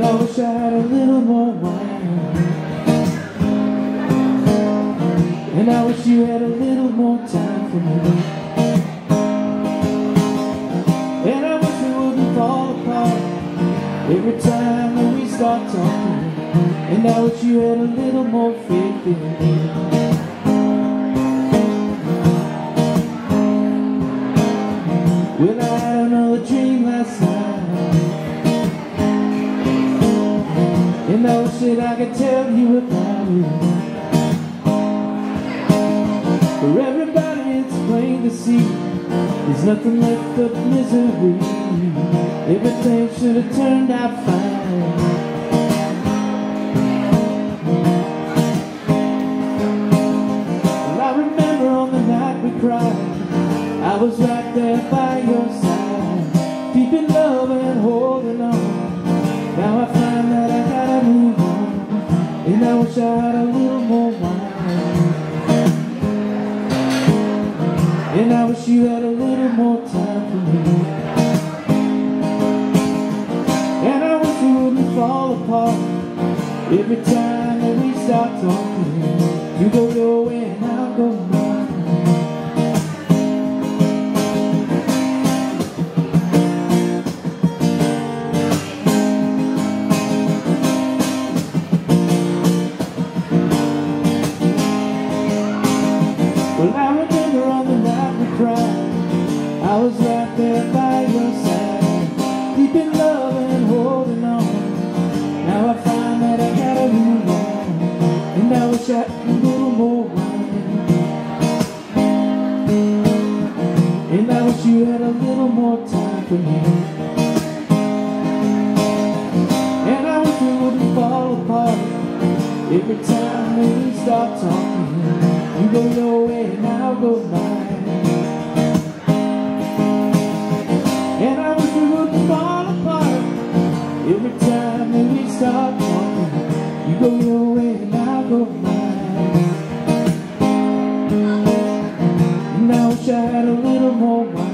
Well, I wish I had a little more wine. And I wish you had a little more time for me. And I wish we wouldn't fall apart Every time that we start talking. And I wish you had a little more faith in me And I could tell you about it. For everybody it's plain to see. There's nothing left but misery. Everything should have turned out fine. I remember on the night we cried I was right there by your side wish I had a little more wine And I wish you had a little more time for me. And I wish you wouldn't fall apart. Every time that we start talking You go way and I'll right there by your side. Deep in love and holding on. Now I find that I gotta move on And I wish I a little more wine. And I wish you had a little more time for me. And I wish we wouldn't fall apart. Every time we start talking You go your way and I'll go mine Every time that we start talking, you go your way and I go mine. And I wish I had a little more wine.